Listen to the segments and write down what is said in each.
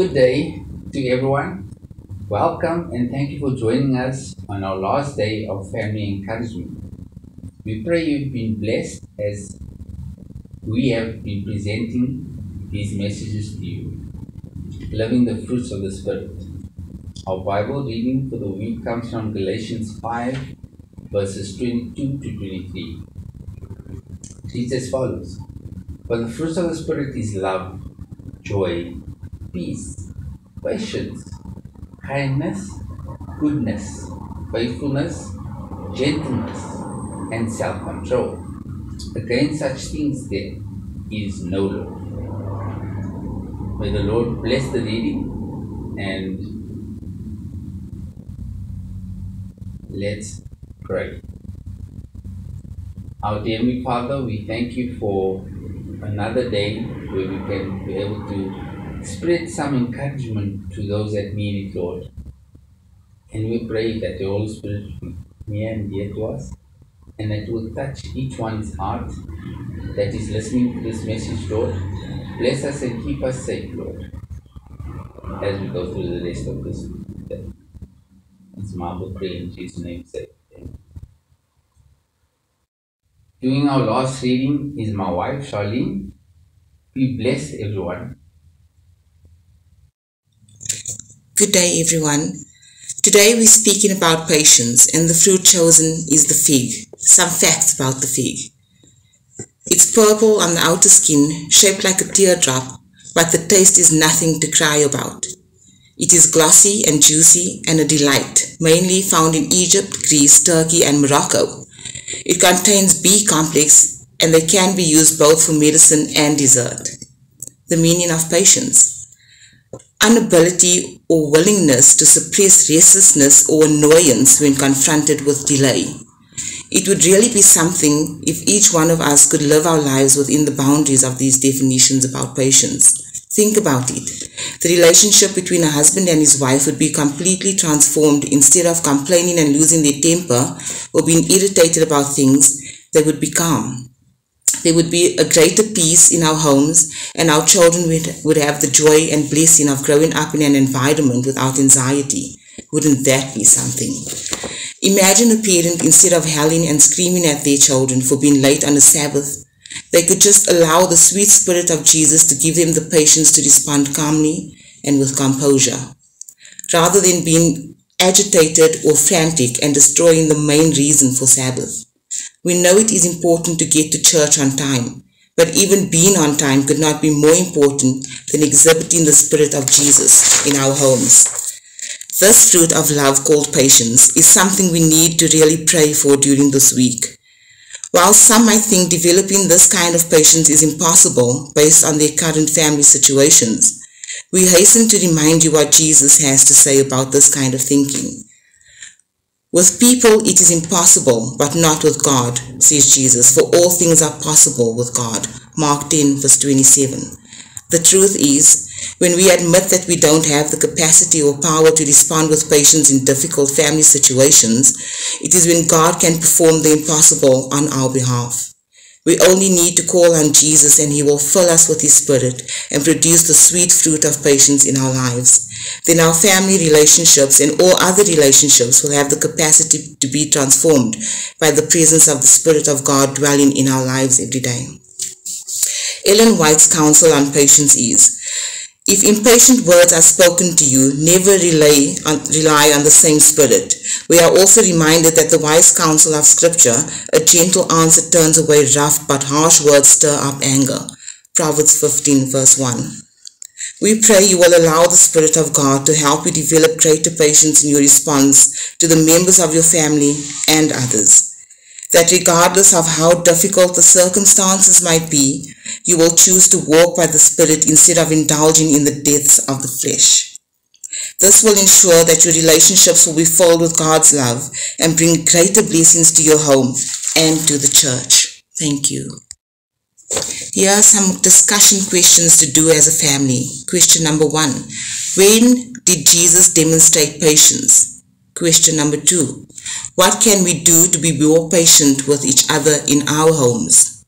Good day to everyone. Welcome and thank you for joining us on our last day of family encouragement. We pray you've been blessed as we have been presenting these messages to you, living the fruits of the Spirit. Our Bible reading for the week comes from Galatians 5, verses 22 to 23. It reads as follows For the fruits of the Spirit is love, joy, peace, patience, kindness, goodness, faithfulness, gentleness, and self control. Against such things there is no law. May the Lord bless the reading and let's pray. Our dear Father, we thank you for another day where we can be able to spread some encouragement to those that need it, Lord. And we pray that the Holy Spirit will be near and dear to us and that will touch each one's heart that is listening to this message, Lord. Bless us and keep us safe, Lord, as we go through the rest of this day. It's humble prayer in Jesus' name. Amen. Doing our last reading is my wife, Charlene. Be blessed, everyone. Good day, everyone. Today we're speaking about patience, and the fruit chosen is the fig. Some facts about the fig. It's purple on the outer skin, shaped like a teardrop, but the taste is nothing to cry about. It is glossy and juicy and a delight, mainly found in Egypt, Greece, Turkey, and Morocco. It contains B complex, and they can be used both for medicine and dessert. The meaning of patience inability or willingness to suppress restlessness or annoyance when confronted with delay. It would really be something if each one of us could live our lives within the boundaries of these definitions about patience. Think about it. The relationship between a husband and his wife would be completely transformed instead of complaining and losing their temper or being irritated about things, they would be calm there would be a greater peace in our homes and our children would, would have the joy and blessing of growing up in an environment without anxiety. Wouldn't that be something? Imagine a parent instead of howling and screaming at their children for being late on a Sabbath, they could just allow the sweet spirit of Jesus to give them the patience to respond calmly and with composure, rather than being agitated or frantic and destroying the main reason for Sabbath. We know it is important to get to church on time, but even being on time could not be more important than exhibiting the Spirit of Jesus in our homes. This fruit of love called patience is something we need to really pray for during this week. While some might think developing this kind of patience is impossible based on their current family situations, we hasten to remind you what Jesus has to say about this kind of thinking. With people it is impossible, but not with God, says Jesus, for all things are possible with God. Mark 10 verse 27. The truth is, when we admit that we don't have the capacity or power to respond with patience in difficult family situations, it is when God can perform the impossible on our behalf. We only need to call on Jesus and he will fill us with his spirit and produce the sweet fruit of patience in our lives. Then our family relationships and all other relationships will have the capacity to be transformed by the presence of the Spirit of God dwelling in our lives every day. Ellen White's counsel on patience is, if impatient words are spoken to you, never rely on, rely on the same spirit. We are also reminded that the wise counsel of Scripture, a gentle answer turns away rough but harsh words stir up anger. Proverbs 15 verse 1. We pray you will allow the Spirit of God to help you develop greater patience in your response to the members of your family and others that regardless of how difficult the circumstances might be, you will choose to walk by the Spirit instead of indulging in the deaths of the flesh. This will ensure that your relationships will be filled with God's love and bring greater blessings to your home and to the church. Thank you. Here are some discussion questions to do as a family. Question number one. When did Jesus demonstrate patience? Question number two. What can we do to be more patient with each other in our homes?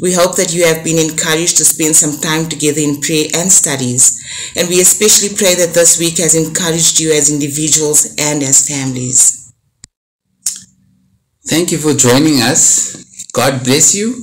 We hope that you have been encouraged to spend some time together in prayer and studies, and we especially pray that this week has encouraged you as individuals and as families. Thank you for joining us. God bless you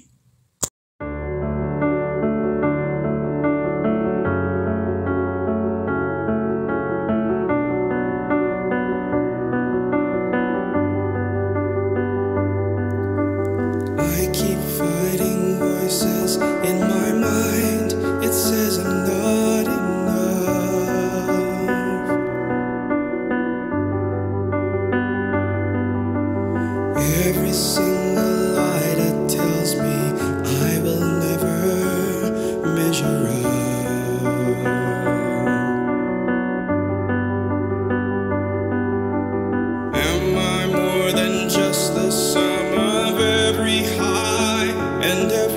surrender